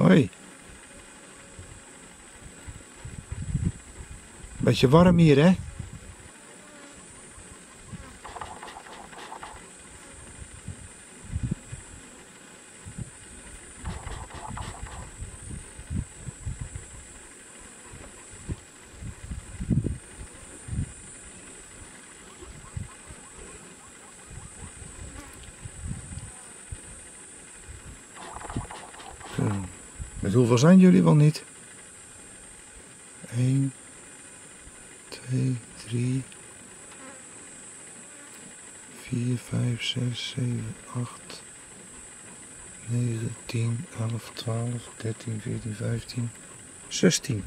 Hoi. Beetje warm hier, hè? Zo. Met hoeveel zijn jullie wel niet? 1, 2, 3, 4, 5, 6, 7, 8, 9, 10, 11, 12, 13, 14, 15, 16.